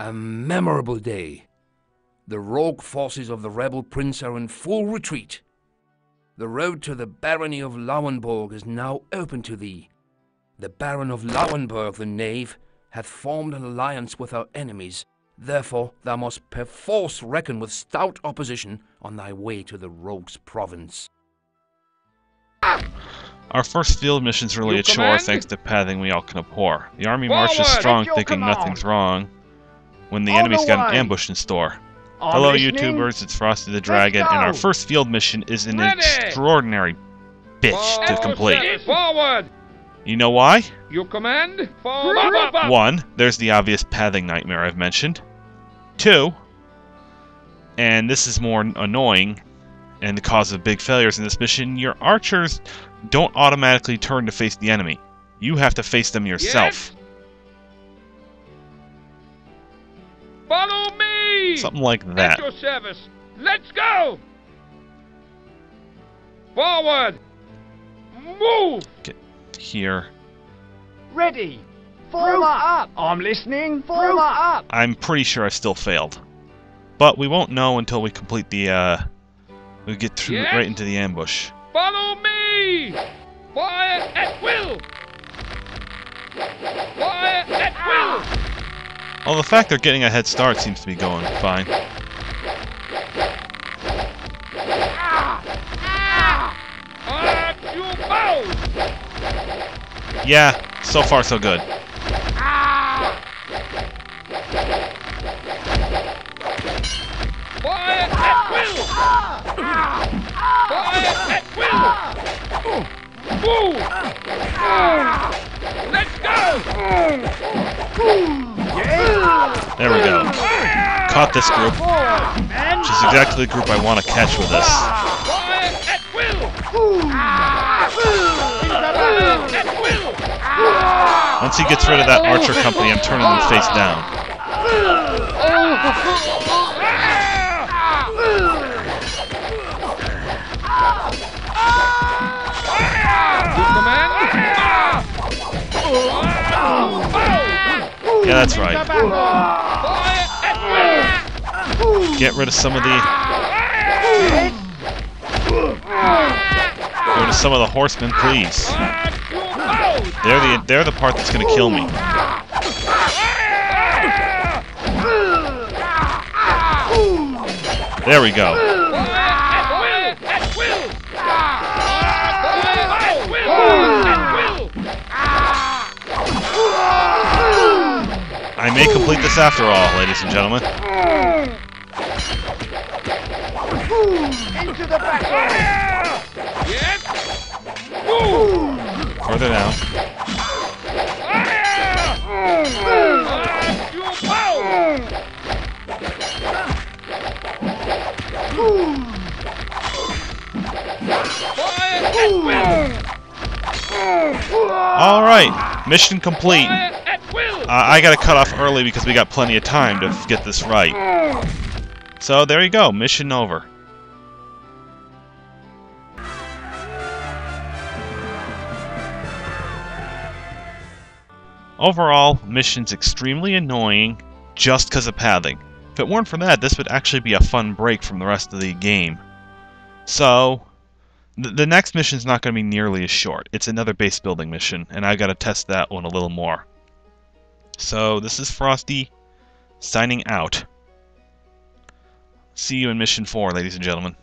A memorable day. The rogue forces of the rebel prince are in full retreat. The road to the barony of Lauenburg is now open to thee. The Baron of Lauenburg, the knave, hath formed an alliance with our enemies. Therefore, thou must perforce reckon with stout opposition on thy way to the rogue's province. Our first field mission's really You a chore thanks to pathing we all can abhor. The army Forward! marches strong thinking command. nothing's wrong when the On enemy's the got an ambush in store. I'm Hello listening. YouTubers, it's Frosty the Dragon, and our first field mission is an Ready. extraordinary bitch to complete. Forward! You know why? You command? Forward! One, there's the obvious pathing nightmare I've mentioned. Two, and this is more annoying and the cause of big failures in this mission, your archers don't automatically turn to face the enemy. You have to face them yourself. Follow me! Something like At that. your service. Let's go! Forward! Move! Get Here. Ready. Form up. I'm listening. Form up. I'm pretty sure I still failed. But we won't know until we complete the, uh... We get through Yes? right into the ambush. Follow me! Fire at will! Well, the fact they're getting a head start seems to be going fine. Yeah, so far so good. Fire at will! Fire at will! Move! Caught this group, which is exactly the group I want to catch with this. Once he gets rid of that archer company, I'm turning them face down. Yeah, that's right. Get rid of some of the... Get rid of some of the horsemen, please. They're the they're the part that's gonna kill me. There we go. I may complete this after all, ladies and gentlemen. Into the battle. Yes! Move! Further down. At your bows! Fire at will! All right, mission complete. Fire at will! Uh, I gotta cut off early because we got plenty of time to get this right. So there you go, mission over. Overall, mission's extremely annoying just because of pathing. If it weren't for that, this would actually be a fun break from the rest of the game. So, th- the next mission's not going to be nearly as short. It's another base building mission, and I gotta test that one a little more. So, this is Frosty signing out. See you in Mission 4, ladies and gentlemen.